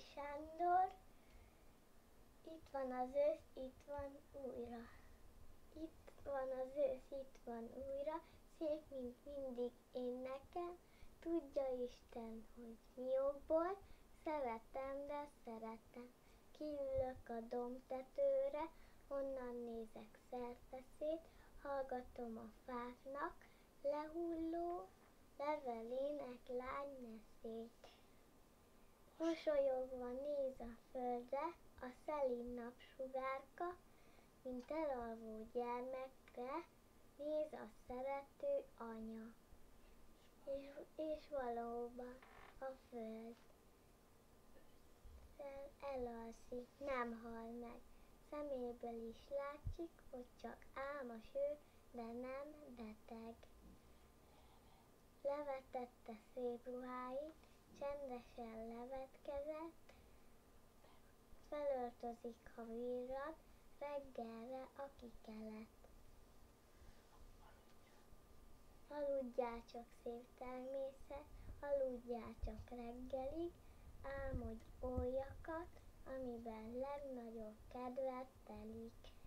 Sándor, itt van az ősz, itt van újra. Itt van az ősz, itt van újra, szép, mint mindig én nekem, tudja Isten, hogy mi jobból, szeretem, de szeretem. Kiülök a dombtetőre, onnan nézek szerteszét, hallgatom a fáknak, lehulló levelének neszét. Mosolyogva néz a földre, a szelíd napsugárka, mint elalvó gyermekre néz a szerető anya. És, és valóban a föld elalszik, nem hal meg. Szeméből is látszik, hogy csak álmos ő, de nem beteg. Levetette szép ruháit, csendesen levetkezett, felöltözik, ha virrad, reggelre aki kelet. Aludjál csak szép természet, aludjál csak reggelig, álmodj olyakat, amiben legnagyobb kedved telik.